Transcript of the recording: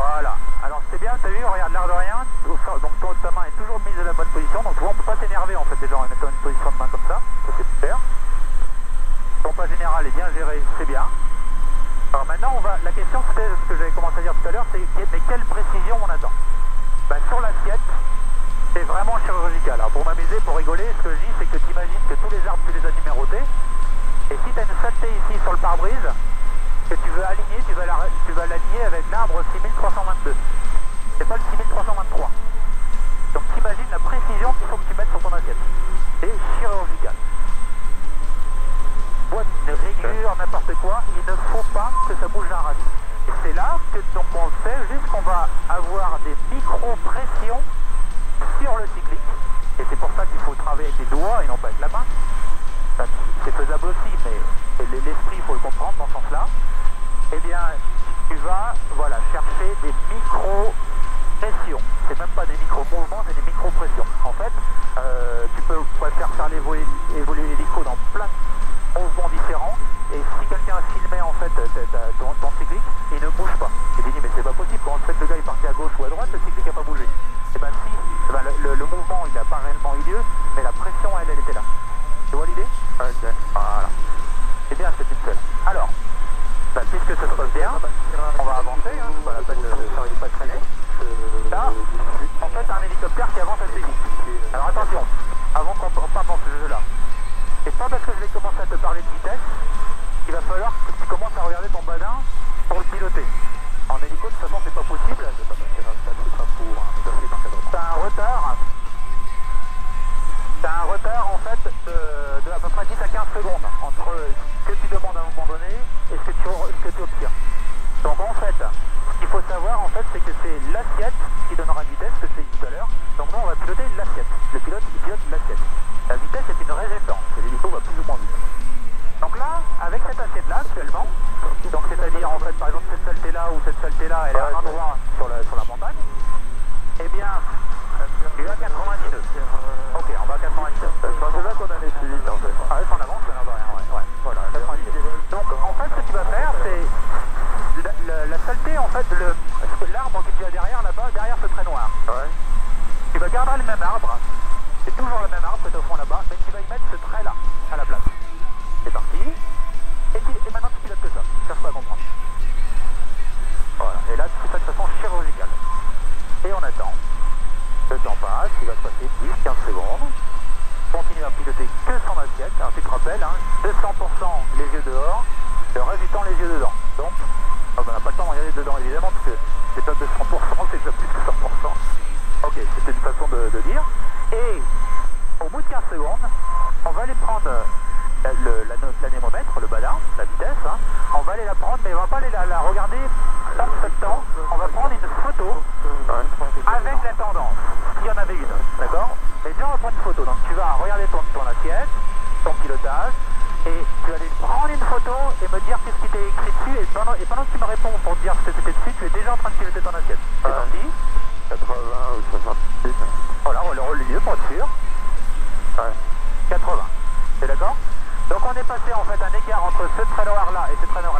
Voilà. Alors c'est bien, t'as vu, regarde l'air de rien. Donc ton, ta main est toujours mise à la bonne position. Donc tu vois, on peut pas s'énerver en fait déjà en mettant une position de main comme ça. Ça c'est super. Ton pas général est bien géré, c'est bien. Alors maintenant, on va, la question c'était ce que j'avais commencé à dire tout à l'heure, c'est mais quelle précision on attend? Bah, Sur l'assiette, c'est vraiment chirurgical. Alors pour m'amuser, pour rigoler, ce que je dis, c'est que tu imagines que tous les arbres, tu les as numérotés. Et si tu as une saleté ici sur le pare-brise, que tu veux aligner, tu vas, l'aligner avec l'arbre 6322. C'est pas le 6323. Donc t'imagines la précision qu'il faut que tu mettes sur ton assiette. C'est chirurgical. Boîte, une rayure, n'importe quoi, il ne faut pas que ça bouge d'un radis. Et c'est là que donc on le fait, juste qu'on va avoir des micro-pressions sur le cyclique. Et c'est pour ça qu'il faut travailler avec les doigts et non pas avec la main. C'est faisable aussi, mais l'esprit, il faut le comprendre dans ce sens-là. Eh bien, voilà, chercher des micro-pressions. C'est même pas des micro-mouvements, c'est des micro-pressions. En fait, euh, tu peux faire faire évoluer, l'hélico dans plein de mouvements différents. Et si quelqu'un filmait en fait ton, ton cyclique, il ne bouge pas. Il dit mais c'est pas possible, quand on fait le gars est parti à gauche ou à droite, le cyclique n'a pas bougé. Et eh bien si, eh ben, le, mouvement il n'a pas réellement eu lieu, mais la pression elle, elle était là. Tu vois l'idée? Voilà. C'est bien c'est une seule. Alors, bah, puisque on va avancer, hein, pas la peine de pas traîner. Là, en fait, un hélicoptère qui avance assez vite. Alors attention, avant qu'on parte dans ce jeu-là, c'est pas parce que je vais commencer à te parler de vitesse qu'il va falloir que tu commences à regarder ton badin pour le piloter. En hélico, de toute façon, c'est pas possible. T'as un retard. T'as un retard en fait de, à peu près 10 à 15 secondes entre ce que tu demandes à un moment donné et ce que tu obtiens. Donc en fait, ce qu'il faut savoir en fait, c'est que c'est l'assiette qui donnera une vitesse, que c'est tout à l'heure. Donc nous, on va piloter l'assiette. Le pilote, il pilote l'assiette. La vitesse est une résistance. L'hélico va plus ou moins vite. Donc là, avec cette assiette-là actuellement, donc c'est-à-dire en fait par exemple cette saleté-là ou cette saleté-là, elle est à un endroit sur la, sur la montagne, eh bien, tu vas à 99. Ok, on va à 99. C'est là qu'on a les vite en fait. Ah en avance, ça n'a rien, ouais. ouais. Voilà, 99. Donc en fait, ce que tu vas faire, c'est la, la, saleté, en fait, l'arbre que tu as derrière ce trait noir. Ouais. Tu vas garder le même arbre, c'est toujours le même arbre que au fond là-bas, mais tu vas y mettre ce trait-là, à la place. C'est parti. Et, maintenant tu pilotes que ça. Cherche pas à comprendre. Voilà. Et là, tu fais ça de façon chirurgicale. Et on attend. Le temps passe, il va se passer 10, 15 secondes. Continue à piloter que son assiette. Alors tu te rappelles, hein, 200% les yeux dehors, le reste du les yeux dedans. Donc, on n'a pas le temps de regarder dedans évidemment, parce que c'est pas 200%, c'est déjà plus que 100%. C'était une façon de, de dire. Et au bout de 15 secondes, on va aller prendre l'anémomètre, le, le badin, la vitesse, hein. on va aller la prendre, mais on va pas aller la, regarder pas de temps, on va prendre une photo avec la tendance, s'il y en avait une, d'accord Et bien on va prendre une photo, donc tu vas regarder ton, ton assiette, ton pilotage, et tu vas aller prendre une photo et me dire qu'est-ce qui t'est écrit dessus, et pendant, et pendant que tu me réponds pour dire ce que c'était dessus, tu es déjà en train de piloter ton assiette. C'est parti 80 ou 70. Voilà, on le relieu pour être sûr. Ouais. 80. C'est d'accord? Donc on est passé en fait un écart entre ce trait noir là et ce trait noir là